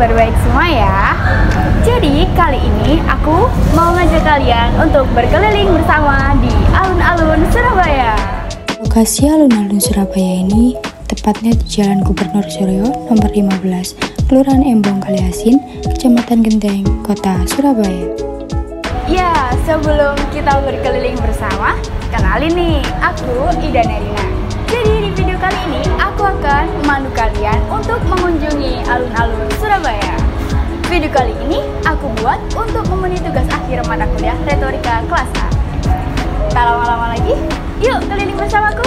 kabar baik semua ya? Jadi kali ini aku mau ngajak kalian untuk berkeliling bersama di alun-alun Surabaya. Lokasi alun-alun Surabaya ini tepatnya di Jalan Gubernur Suryo nomor 15, Kelurahan Embong Kaliasin, Kecamatan Genteng, Kota Surabaya. Ya, sebelum kita berkeliling bersama, kenalin nih, aku Ida Nerina. Jadi di video kali ini, aku akan memandu kalian untuk mengunjungi alun-alun Surabaya. Video kali ini aku buat untuk memenuhi tugas akhir mata kuliah retorika kelas A. Tak lama-lama lagi, yuk keliling bersamaku.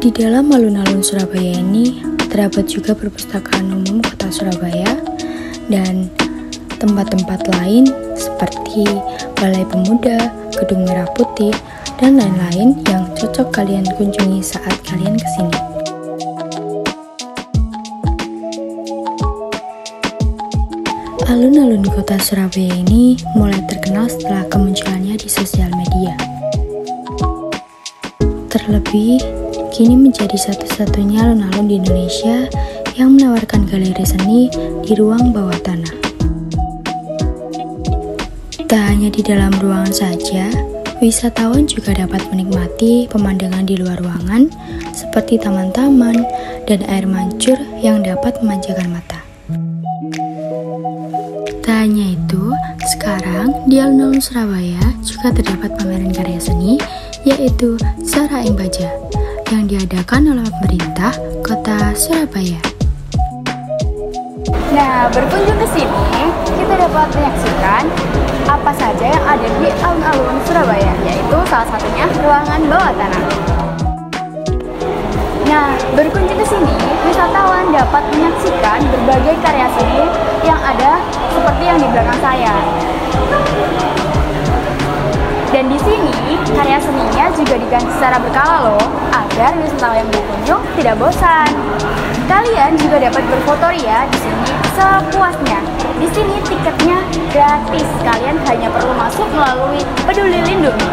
Di dalam alun-alun Surabaya ini terdapat juga perpustakaan umum kota Surabaya dan tempat-tempat lain seperti Balai Pemuda, Gedung Merah Putih, dan lain-lain yang cocok kalian kunjungi saat kalian ke sini. Alun-alun kota Surabaya ini mulai terkenal setelah kemunculannya di sosial media. Terlebih, kini menjadi satu-satunya alun-alun di Indonesia yang menawarkan galeri seni di ruang bawah tanah. Tak hanya di dalam ruangan saja, wisatawan juga dapat menikmati pemandangan di luar ruangan seperti taman-taman dan air mancur yang dapat memanjakan mata. Tak hanya itu, sekarang di alun-alun Surabaya juga terdapat pameran karya seni yaitu Zara Ing Baja yang diadakan oleh pemerintah kota Surabaya. Nah, berkunjung ke sini, kita dapat menyaksikan apa saja yang ada di alun-alun Surabaya, yaitu salah satunya ruangan bawah tanah. Nah, berkunjung ke sini, wisatawan dapat menyaksikan berbagai karya seni yang ada seperti diganti secara berkala loh, agar wisatawan yang berkunjung tidak bosan. Kalian juga dapat berfoto ya di sini sepuasnya. Di sini tiketnya gratis. Kalian hanya perlu masuk melalui Peduli Lindungi.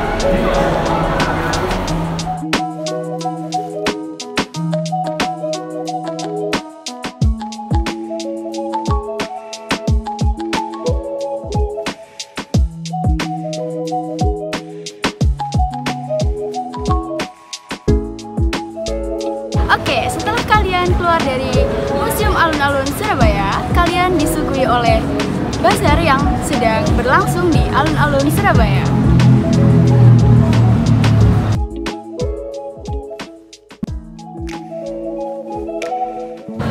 Kalian keluar dari Museum Alun-Alun Surabaya, kalian disuguhi oleh bazar yang sedang berlangsung di alun-alun Surabaya.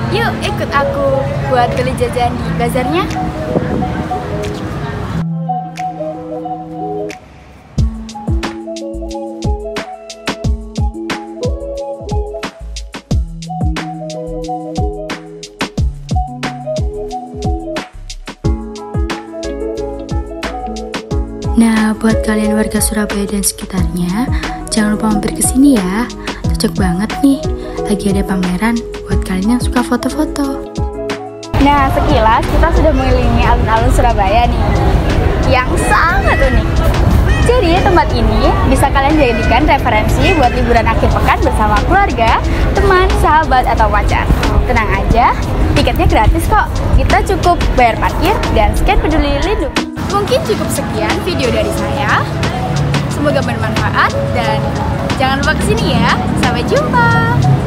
Yuk ikut aku buat beli jajan di bazarnya. Buat kalian warga Surabaya dan sekitarnya, jangan lupa mampir ke sini ya. Cocok banget nih, lagi ada pameran buat kalian yang suka foto-foto. Nah, sekilas kita sudah mengelilingi alun-alun Surabaya nih, yang sangat unik. Jadi, tempat ini bisa kalian jadikan referensi buat liburan akhir pekan bersama keluarga, teman, sahabat, atau pacar. Tenang aja, tiketnya gratis kok. Kita cukup bayar parkir dan scan peduli lindungi. Mungkin cukup sekian video dari saya. Semoga bermanfaat dan jangan lupa ke sini ya. Sampai jumpa.